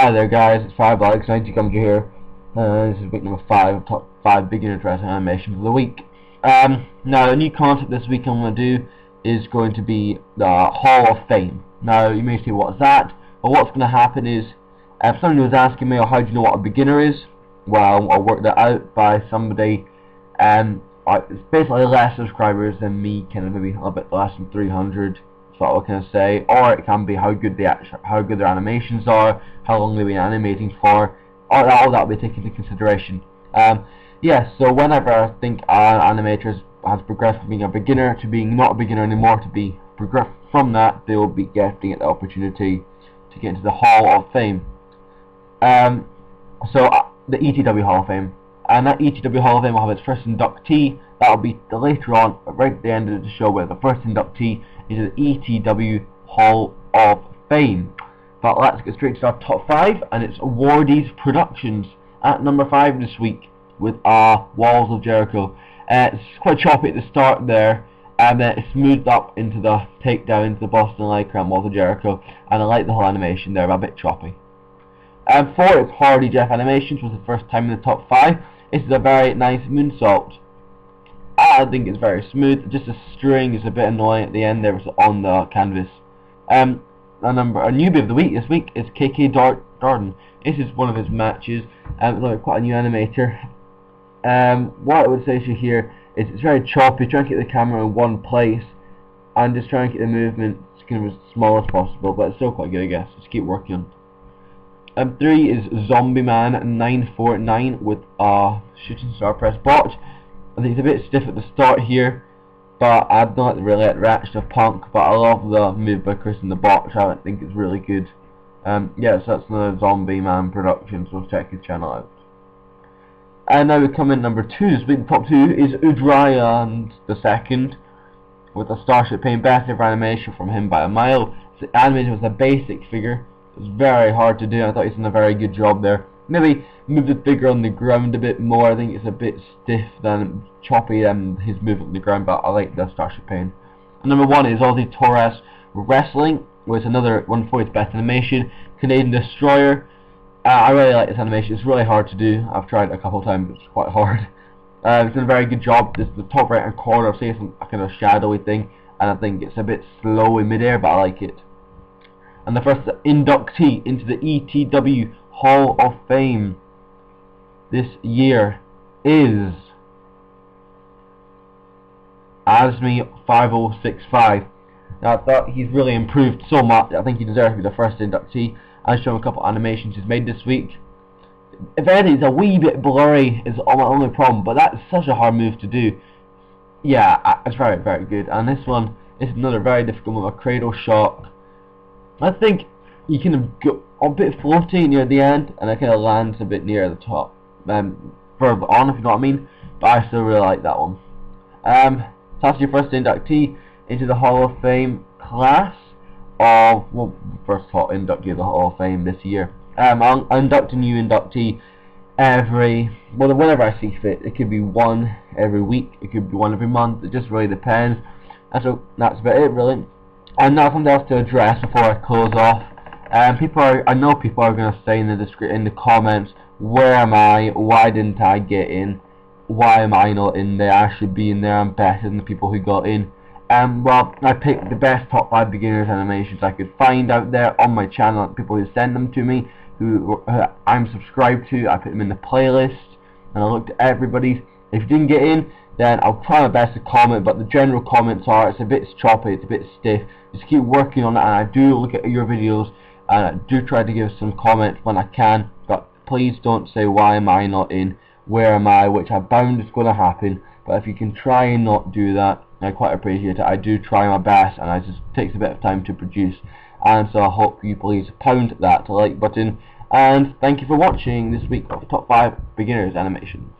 Hi there guys, it's Fireball X, 90 comes here. Uh, this is week number 5 of top 5 big dress animation of the week. Um, now the new concept this week I'm going to do is going to be the Hall of Fame. Now you may say what's that, but what's going to happen is, if somebody was asking me, oh, how do you know what a beginner is? Well, I worked that out by somebody, um, it's basically less subscribers than me, kind of maybe a bit less than 300 what I can say, or it can be how good the how good their animations are, how long they've been animating for, all that, all that will be taken into consideration. Um, yes, yeah, so whenever I think an animator has progressed from being a beginner to being not a beginner anymore, to be progressed from that, they will be getting the opportunity to get into the Hall of Fame. Um, so uh, the ETW Hall of Fame, and that ETW Hall of Fame will have its first inductee. That will be later on, right at the end of the show, where the first inductee is the ETW Hall of Fame. But let's get straight to our top 5 and it's Wardyz Productions at number 5 this week with our Walls of Jericho. Uh, it's quite choppy at the start there and then it's smoothed up into the takedown into the Boston Lycra Walls of Jericho and I like the whole animation there, but a bit choppy. And 4 is Hardy Jeff Animations was the first time in the top 5. This is a very nice moonsault. I think it's very smooth. Just a string is a bit annoying at the end there on the canvas. Um, a number a newbie of the week this week is KK Dart Darden. This is one of his matches. Um, quite a new animator. Um, what I would say to you here is it's very choppy. Try and keep the camera in one place and just try and keep the movement as small as possible, but it's still quite good, I guess. Just keep working on. Um, three is Zombie Man 949 with a shooting star press bot. I think it's a bit stiff at the start here, but I'm not really at reaction of Punk, but I love the move by Chris in the box. I think it's really good. Um, yeah, so that's another Zombie Man production, so check his channel out. And now we come in number two, this week top two is Udrayan the second, with a Starship Pain best animation from him by a mile. The animation was a basic figure. It was very hard to do. I thought he's done a very good job there maybe move the figure on the ground a bit more. I think it's a bit stiff than choppy and his movement on the ground, but I like the Starship Pain. And number one is Ozzy Torez Wrestling, with another one for its best animation, Canadian Destroyer. Uh, I really like this animation. It's really hard to do. I've tried it a couple of times. It's quite hard. Uh, it's done a very good job. This the top right hand corner. I've seen a kind of shadowy thing, and I think it's a bit slow in midair, but I like it. And the first inductee into the ETW Hall of Fame this year is Asmi5065. Now I thought he's really improved so much. I think he deserves to be the first inductee. I'll show him a couple of animations he's made this week. If anything, it's a wee bit blurry is my only problem, but that's such a hard move to do. Yeah, it's very, very good. And this one is another very difficult one, a cradle shock. I think you can go a bit floaty near the end, and it kind of lands a bit near the top, um, further on, if you know what I mean. But I still really like that one. Um, so that's your first inductee into the Hall of Fame class of, well, first inductee of the Hall of Fame this year. Um, I'll, I'll induct a new inductee every, well, whenever I see fit. It could be one every week, it could be one every month, it just really depends. And so that's about it, really. And now something else to address before I close off. Um, people are, I know people are going to say in the in the comments, where am I? Why didn't I get in? Why am I not in there? I should be in there. I'm better than the people who got in. Um, well, I picked the best top 5 beginners animations I could find out there on my channel, people who send them to me, who, I'm subscribed to, I put them in the playlist, and I looked at everybody's. If you didn't get in, then I'll try my best to comment, but the general comments are, it's a bit choppy, it's a bit stiff, just keep working on it, and I do look at your videos, and I do try to give some comments when I can but please don't say why am I not in? Where am I? Which I bound is going to happen. But if you can try and not do that I quite appreciate it. I do try my best and it just takes a bit of time to produce. And so I hope you please pound that like button. And thank you for watching this week of top 5 beginners animations